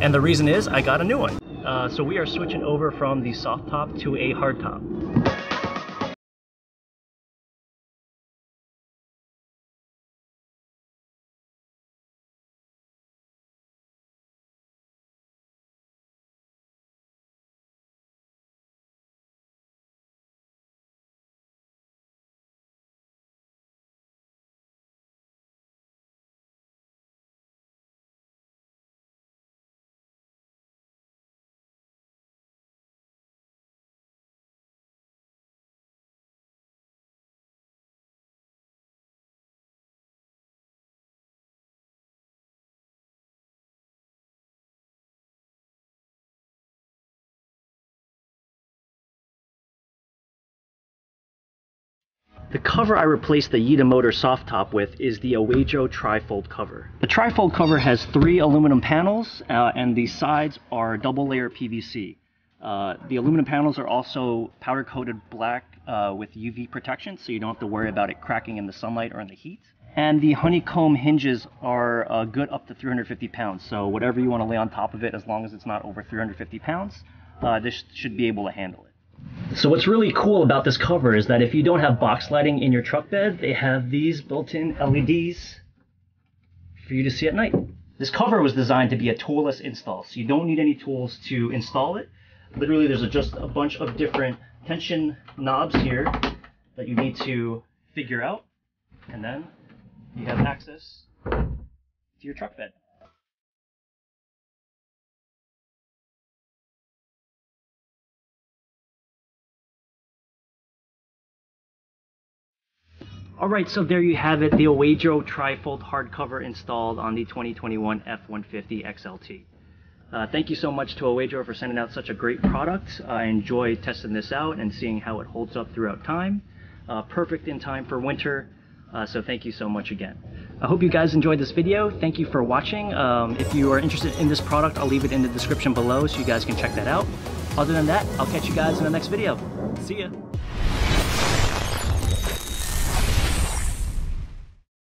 And the reason is I got a new one. Uh, so we are switching over from the soft top to a hard top. The cover I replaced the Yita Motor soft top with is the OEDRO trifold cover. The trifold cover has three aluminum panels uh, and the sides are double layer PVC. Uh, the aluminum panels are also powder coated black uh, with UV protection so you don't have to worry about it cracking in the sunlight or in the heat. And the honeycomb hinges are uh, good up to 350 pounds so whatever you want to lay on top of it as long as it's not over 350 pounds uh, this should be able to handle it. So what's really cool about this cover is that if you don't have box lighting in your truck bed, they have these built-in LEDs for you to see at night. This cover was designed to be a toolless install, so you don't need any tools to install it. Literally, there's a, just a bunch of different tension knobs here that you need to figure out, and then you have access to your truck bed. Alright, so there you have it, the OEDRO trifold hardcover installed on the 2021 F-150 XLT. Uh, thank you so much to OEDRO for sending out such a great product. I enjoy testing this out and seeing how it holds up throughout time. Uh, perfect in time for winter, uh, so thank you so much again. I hope you guys enjoyed this video. Thank you for watching. Um, if you are interested in this product, I'll leave it in the description below so you guys can check that out. Other than that, I'll catch you guys in the next video. See ya!